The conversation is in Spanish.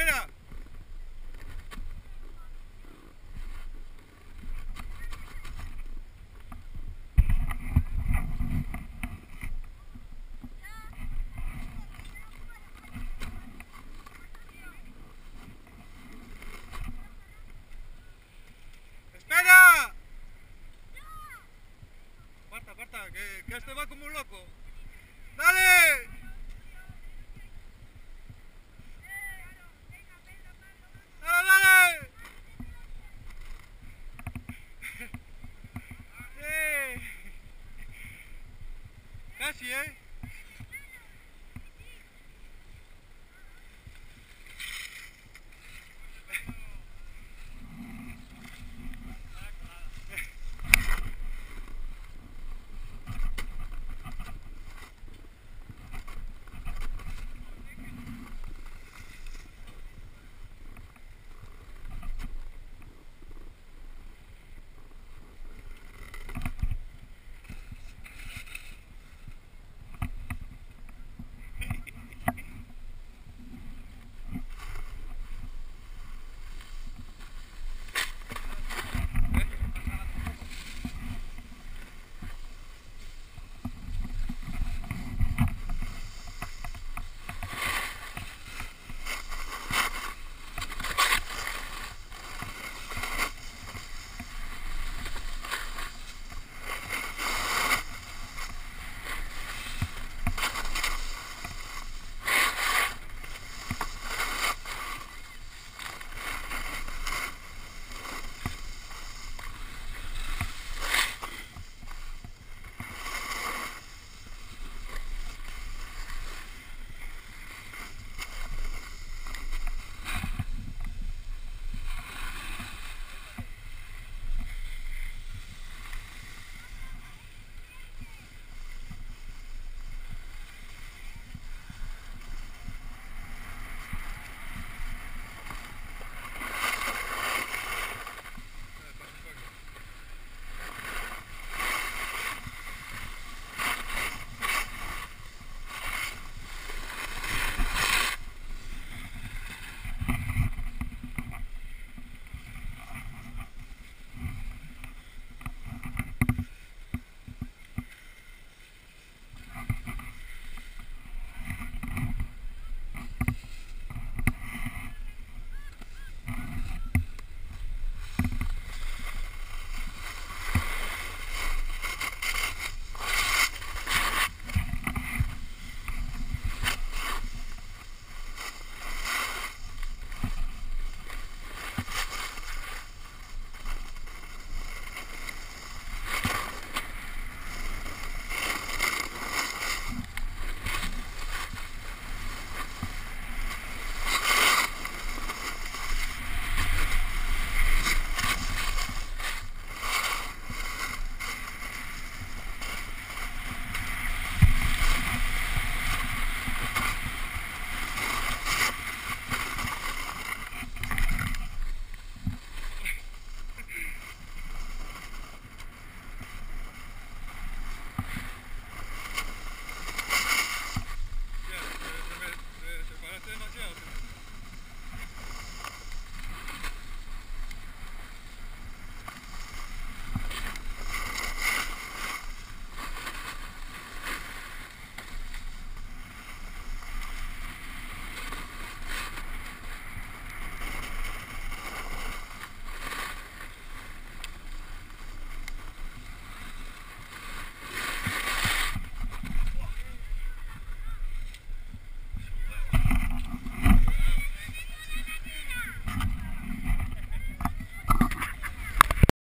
espera. ¡Espera! Aparta, aparta, que, que este va como un loco. ¡Dale! STA?